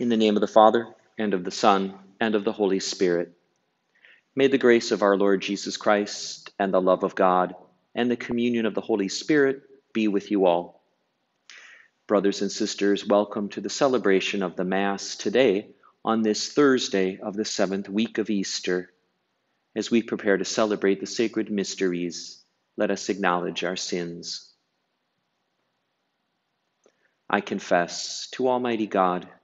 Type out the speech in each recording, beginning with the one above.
In the name of the Father, and of the Son, and of the Holy Spirit. May the grace of our Lord Jesus Christ, and the love of God, and the communion of the Holy Spirit be with you all. Brothers and sisters, welcome to the celebration of the Mass today on this Thursday of the seventh week of Easter. As we prepare to celebrate the sacred mysteries, let us acknowledge our sins. I confess to Almighty God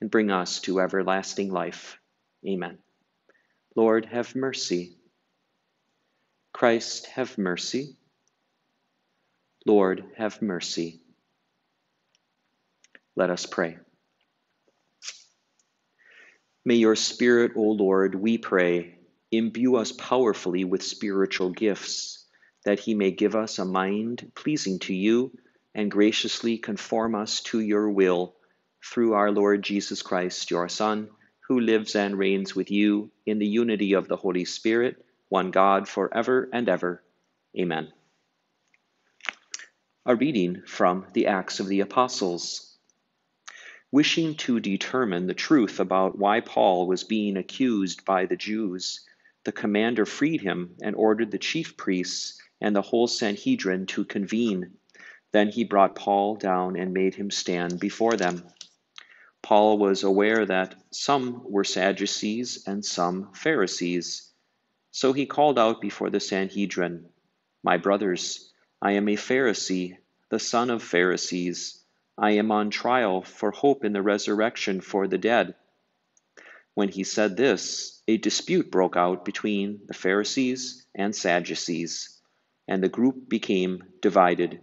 and bring us to everlasting life. Amen. Lord, have mercy. Christ, have mercy. Lord, have mercy. Let us pray. May your Spirit, O Lord, we pray, imbue us powerfully with spiritual gifts, that he may give us a mind pleasing to you and graciously conform us to your will through our Lord Jesus Christ, your Son, who lives and reigns with you in the unity of the Holy Spirit, one God, forever and ever. Amen. A reading from the Acts of the Apostles. Wishing to determine the truth about why Paul was being accused by the Jews, the commander freed him and ordered the chief priests and the whole Sanhedrin to convene. Then he brought Paul down and made him stand before them. Paul was aware that some were Sadducees and some Pharisees. So he called out before the Sanhedrin, My brothers, I am a Pharisee, the son of Pharisees. I am on trial for hope in the resurrection for the dead. When he said this, a dispute broke out between the Pharisees and Sadducees, and the group became divided.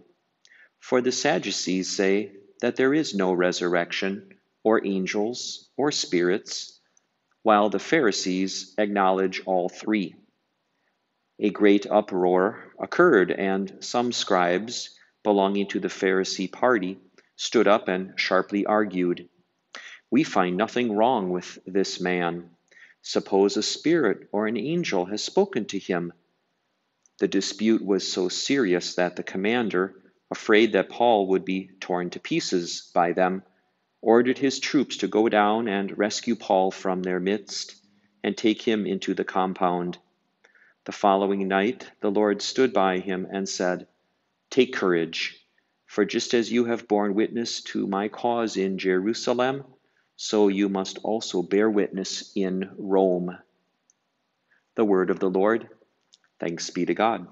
For the Sadducees say that there is no resurrection, or angels, or spirits, while the Pharisees acknowledge all three. A great uproar occurred, and some scribes belonging to the Pharisee party stood up and sharply argued We find nothing wrong with this man. Suppose a spirit or an angel has spoken to him. The dispute was so serious that the commander, afraid that Paul would be torn to pieces by them, ordered his troops to go down and rescue Paul from their midst and take him into the compound. The following night the Lord stood by him and said, Take courage, for just as you have borne witness to my cause in Jerusalem, so you must also bear witness in Rome. The word of the Lord. Thanks be to God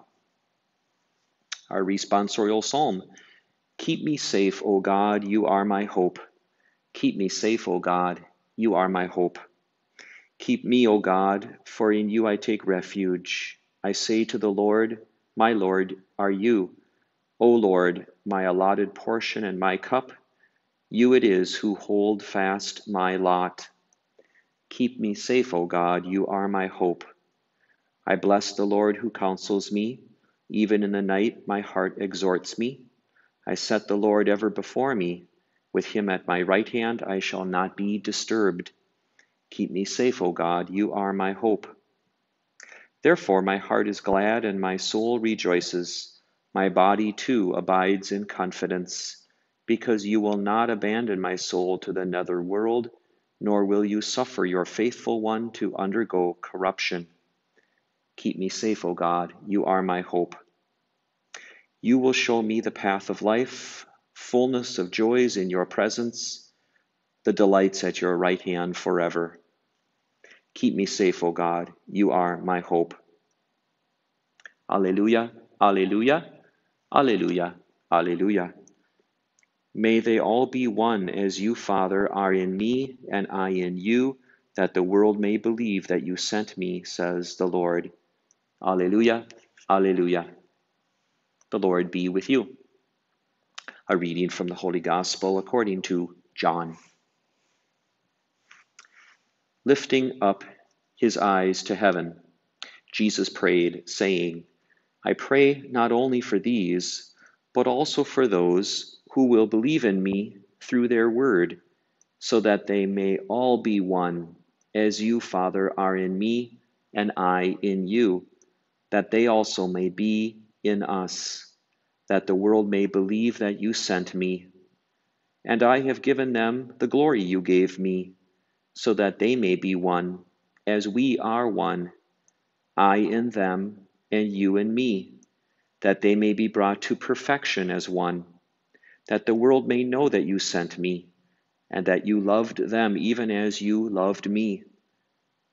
our responsorial psalm. Keep me safe, O God, you are my hope. Keep me safe, O God, you are my hope. Keep me, O God, for in you I take refuge. I say to the Lord, My Lord, are you. O Lord, my allotted portion and my cup, you it is who hold fast my lot. Keep me safe, O God, you are my hope. I bless the Lord who counsels me. Even in the night, my heart exhorts me. I set the Lord ever before me. With him at my right hand, I shall not be disturbed. Keep me safe, O God, you are my hope. Therefore, my heart is glad and my soul rejoices. My body too abides in confidence, because you will not abandon my soul to the nether world, nor will you suffer your faithful one to undergo corruption. Keep me safe, O God, you are my hope. You will show me the path of life, fullness of joys in your presence, the delights at your right hand forever. Keep me safe, O God, you are my hope. Alleluia, Alleluia, Alleluia, Alleluia. May they all be one as you, Father, are in me and I in you, that the world may believe that you sent me, says the Lord. Alleluia, Alleluia. The Lord be with you. A reading from the Holy Gospel according to John. Lifting up his eyes to heaven, Jesus prayed, saying, I pray not only for these, but also for those who will believe in me through their word, so that they may all be one, as you, Father, are in me, and I in you, that they also may be in us, that the world may believe that you sent me. And I have given them the glory you gave me so that they may be one, as we are one, I in them, and you in me, that they may be brought to perfection as one, that the world may know that you sent me, and that you loved them even as you loved me.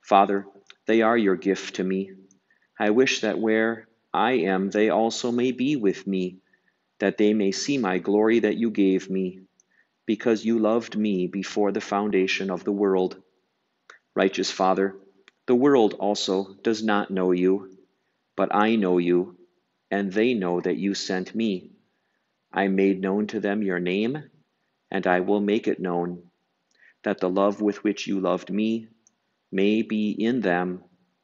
Father, they are your gift to me. I wish that where I am, they also may be with me, that they may see my glory that you gave me because you loved me before the foundation of the world. Righteous Father, the world also does not know you, but I know you, and they know that you sent me. I made known to them your name, and I will make it known, that the love with which you loved me may be in them,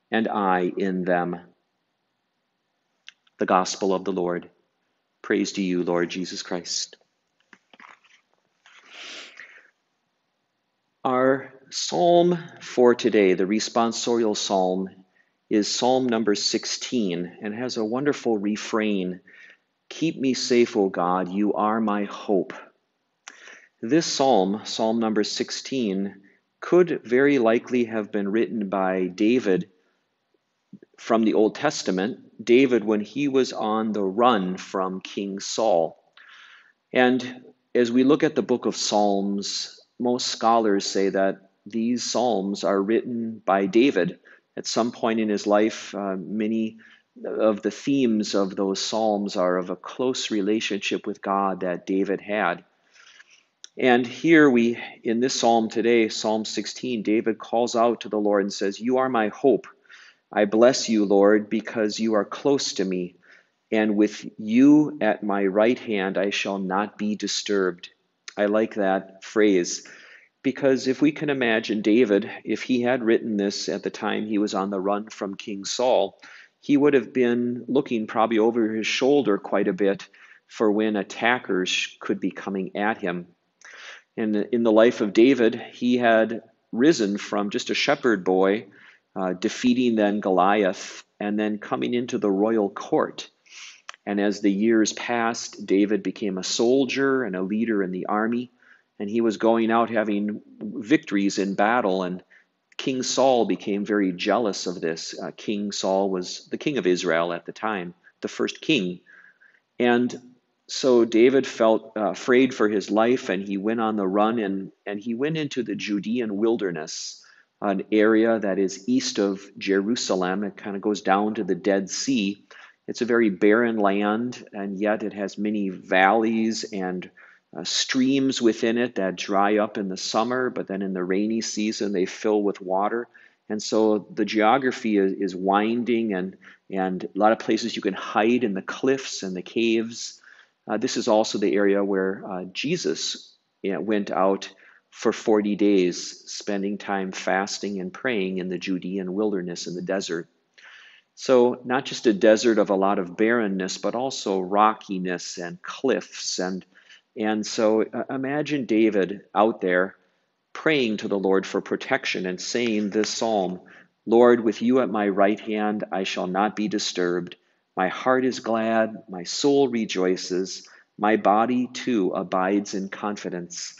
and I in them. The Gospel of the Lord. Praise to you, Lord Jesus Christ. Our psalm for today, the responsorial psalm, is Psalm number 16 and has a wonderful refrain Keep me safe, O God, you are my hope. This psalm, Psalm number 16, could very likely have been written by David from the Old Testament, David when he was on the run from King Saul. And as we look at the book of Psalms, most scholars say that these Psalms are written by David. At some point in his life, uh, many of the themes of those Psalms are of a close relationship with God that David had. And here we, in this psalm today, Psalm 16, David calls out to the Lord and says, You are my hope. I bless you, Lord, because you are close to me. And with you at my right hand, I shall not be disturbed. I like that phrase because if we can imagine David, if he had written this at the time he was on the run from King Saul, he would have been looking probably over his shoulder quite a bit for when attackers could be coming at him. And in the life of David, he had risen from just a shepherd boy, uh, defeating then Goliath, and then coming into the royal court. And as the years passed, David became a soldier and a leader in the army, and he was going out having victories in battle. And King Saul became very jealous of this. Uh, king Saul was the king of Israel at the time, the first king. And so David felt uh, afraid for his life, and he went on the run, and, and he went into the Judean wilderness, an area that is east of Jerusalem. It kind of goes down to the Dead Sea. It's a very barren land, and yet it has many valleys and uh, streams within it that dry up in the summer, but then in the rainy season they fill with water. And so the geography is, is winding, and, and a lot of places you can hide in the cliffs and the caves. Uh, this is also the area where uh, Jesus you know, went out for 40 days, spending time fasting and praying in the Judean wilderness in the desert. So, not just a desert of a lot of barrenness, but also rockiness and cliffs. And, and so, uh, imagine David out there praying to the Lord for protection and saying this psalm Lord, with you at my right hand, I shall not be disturbed. My heart is glad, my soul rejoices, my body too abides in confidence.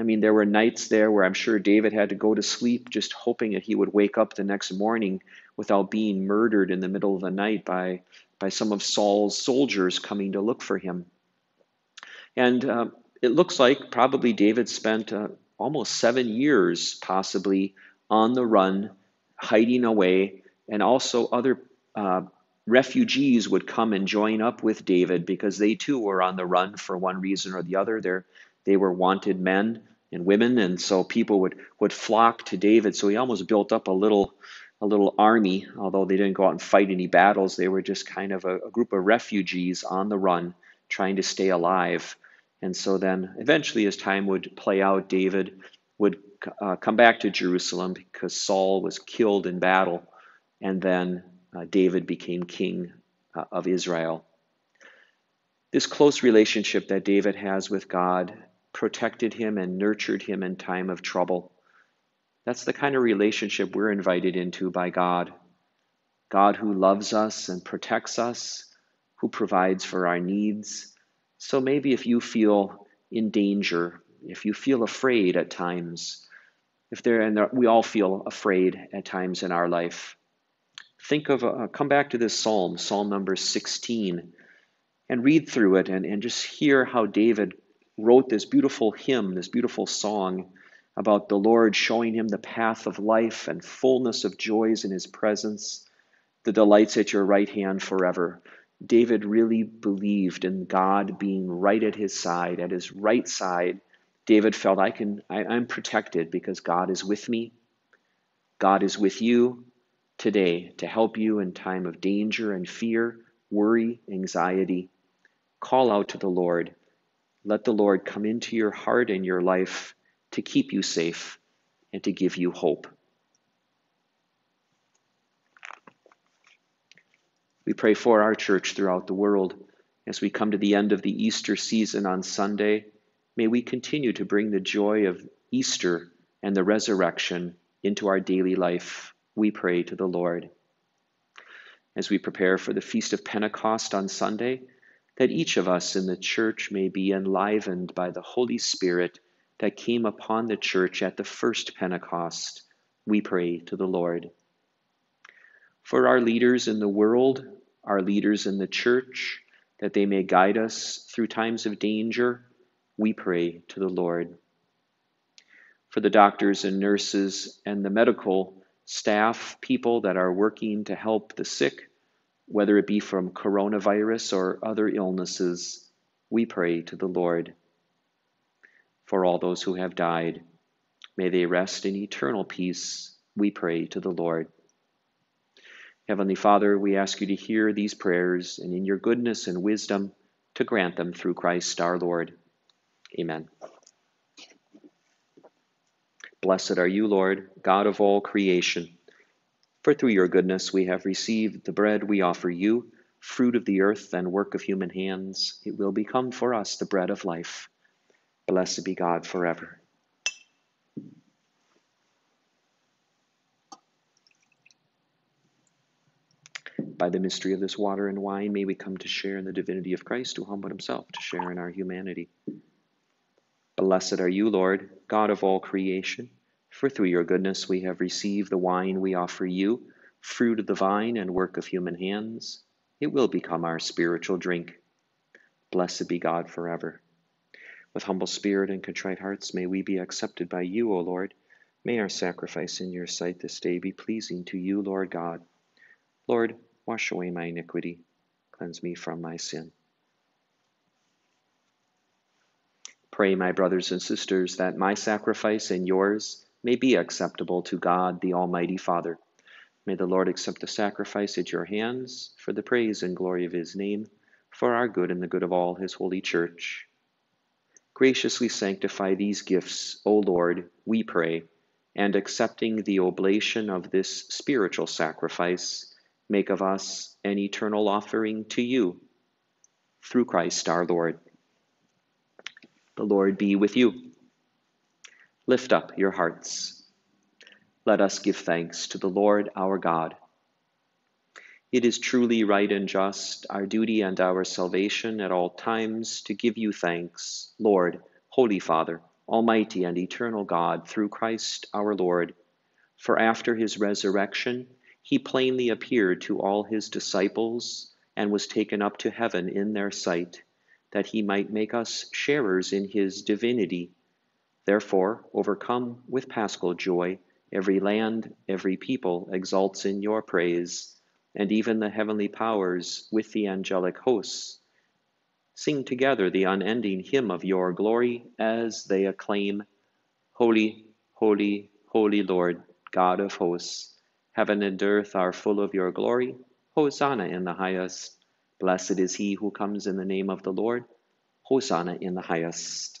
I mean, there were nights there where I'm sure David had to go to sleep just hoping that he would wake up the next morning without being murdered in the middle of the night by, by some of Saul's soldiers coming to look for him. And uh, it looks like probably David spent uh, almost seven years, possibly, on the run, hiding away, and also other uh, refugees would come and join up with David because they too were on the run for one reason or the other. They're, they were wanted men and women, and so people would, would flock to David. So he almost built up a little a little army, although they didn't go out and fight any battles. They were just kind of a, a group of refugees on the run, trying to stay alive. And so then, eventually, as time would play out, David would uh, come back to Jerusalem because Saul was killed in battle, and then uh, David became king uh, of Israel. This close relationship that David has with God protected him and nurtured him in time of trouble. That's the kind of relationship we're invited into by God. God who loves us and protects us, who provides for our needs. So maybe if you feel in danger, if you feel afraid at times, if there and we all feel afraid at times in our life, think of uh, come back to this psalm, Psalm number 16, and read through it and, and just hear how David wrote this beautiful hymn, this beautiful song about the Lord showing him the path of life and fullness of joys in his presence, the delights at your right hand forever. David really believed in God being right at his side, at his right side. David felt I can I, I'm protected because God is with me. God is with you today to help you in time of danger and fear, worry, anxiety. Call out to the Lord. Let the Lord come into your heart and your life to keep you safe and to give you hope. We pray for our church throughout the world. As we come to the end of the Easter season on Sunday, may we continue to bring the joy of Easter and the resurrection into our daily life. We pray to the Lord. As we prepare for the Feast of Pentecost on Sunday, that each of us in the church may be enlivened by the Holy Spirit that came upon the church at the first Pentecost, we pray to the Lord. For our leaders in the world, our leaders in the church, that they may guide us through times of danger, we pray to the Lord. For the doctors and nurses and the medical staff, people that are working to help the sick, whether it be from coronavirus or other illnesses, we pray to the Lord. For all those who have died, may they rest in eternal peace, we pray to the Lord. Heavenly Father, we ask you to hear these prayers and in your goodness and wisdom to grant them through Christ our Lord. Amen. Blessed are you, Lord, God of all creation. For through your goodness we have received the bread we offer you, fruit of the earth and work of human hands. It will become for us the bread of life. Blessed be God forever. By the mystery of this water and wine, may we come to share in the divinity of Christ, who humbled himself to share in our humanity. Blessed are you, Lord, God of all creation. For through your goodness we have received the wine we offer you, fruit of the vine and work of human hands. It will become our spiritual drink. Blessed be God forever. With humble spirit and contrite hearts may we be accepted by you, O Lord. May our sacrifice in your sight this day be pleasing to you, Lord God. Lord, wash away my iniquity, cleanse me from my sin. Pray, my brothers and sisters, that my sacrifice and yours may be acceptable to God, the Almighty Father. May the Lord accept the sacrifice at your hands for the praise and glory of his name, for our good and the good of all his holy church. Graciously sanctify these gifts, O Lord, we pray, and accepting the oblation of this spiritual sacrifice, make of us an eternal offering to you. Through Christ our Lord. The Lord be with you. Lift up your hearts. Let us give thanks to the Lord our God. It is truly right and just, our duty and our salvation at all times, to give you thanks, Lord, Holy Father, Almighty and eternal God, through Christ our Lord. For after his resurrection, he plainly appeared to all his disciples and was taken up to heaven in their sight, that he might make us sharers in his divinity Therefore, overcome with paschal joy, every land, every people exults in your praise, and even the heavenly powers with the angelic hosts sing together the unending hymn of your glory as they acclaim, Holy, holy, holy Lord, God of hosts, heaven and earth are full of your glory. Hosanna in the highest. Blessed is he who comes in the name of the Lord. Hosanna in the highest.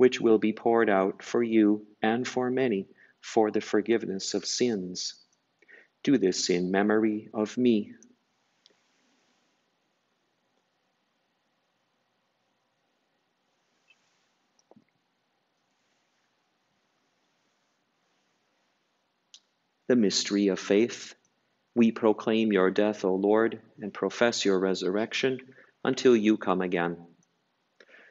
which will be poured out for you and for many for the forgiveness of sins. Do this in memory of me. The mystery of faith. We proclaim your death, O Lord, and profess your resurrection until you come again.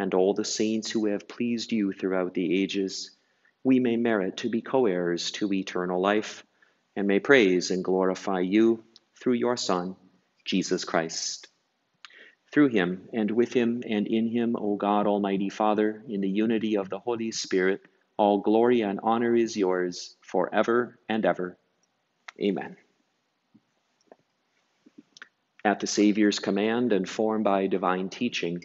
and all the saints who have pleased you throughout the ages, we may merit to be co heirs to eternal life, and may praise and glorify you through your Son, Jesus Christ. Through him, and with him, and in him, O God, Almighty Father, in the unity of the Holy Spirit, all glory and honor is yours forever and ever. Amen. At the Saviour's command and formed by divine teaching,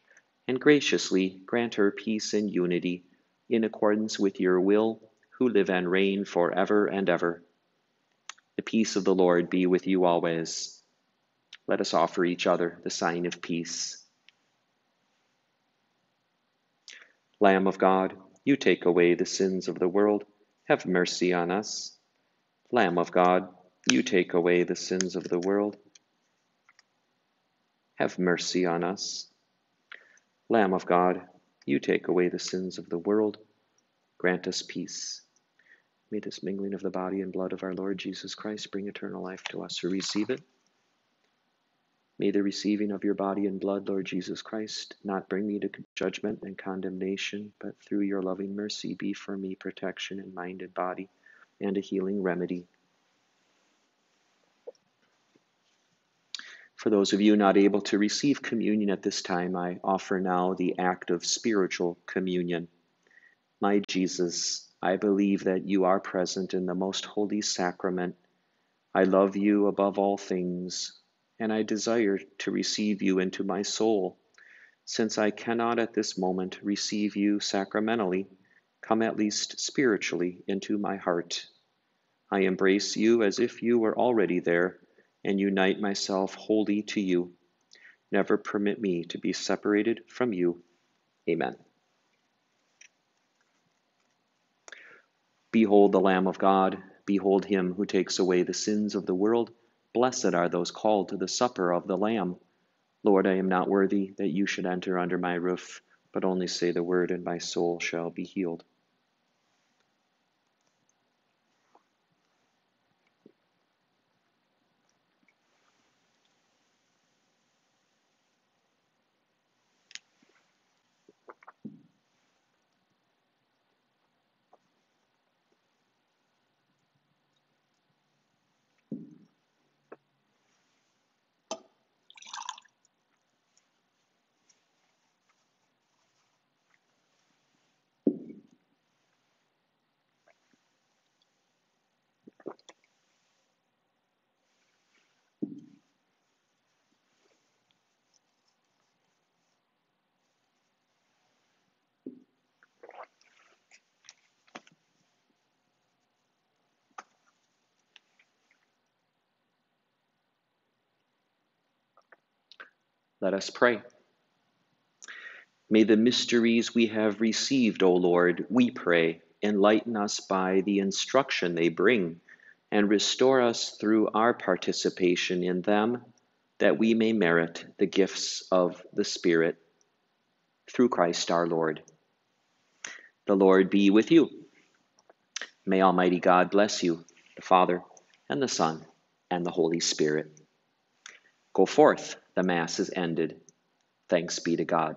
and graciously grant her peace and unity in accordance with your will, who live and reign for ever and ever. The peace of the Lord be with you always. Let us offer each other the sign of peace. Lamb of God, you take away the sins of the world. Have mercy on us. Lamb of God, you take away the sins of the world. Have mercy on us. Lamb of God, you take away the sins of the world. Grant us peace. May this mingling of the body and blood of our Lord Jesus Christ bring eternal life to us who receive it. May the receiving of your body and blood, Lord Jesus Christ, not bring me to judgment and condemnation, but through your loving mercy be for me protection in mind and body and a healing remedy For those of you not able to receive communion at this time, I offer now the act of spiritual communion. My Jesus, I believe that you are present in the most holy sacrament. I love you above all things, and I desire to receive you into my soul. Since I cannot at this moment receive you sacramentally, come at least spiritually into my heart. I embrace you as if you were already there and unite myself wholly to you. Never permit me to be separated from you. Amen. Behold the Lamb of God. Behold him who takes away the sins of the world. Blessed are those called to the supper of the Lamb. Lord, I am not worthy that you should enter under my roof, but only say the word, and my soul shall be healed. Let us pray. May the mysteries we have received, O Lord, we pray, enlighten us by the instruction they bring, and restore us through our participation in them, that we may merit the gifts of the Spirit. Through Christ our Lord. The Lord be with you. May Almighty God bless you, the Father, and the Son, and the Holy Spirit. Go forth the Mass is ended. Thanks be to God.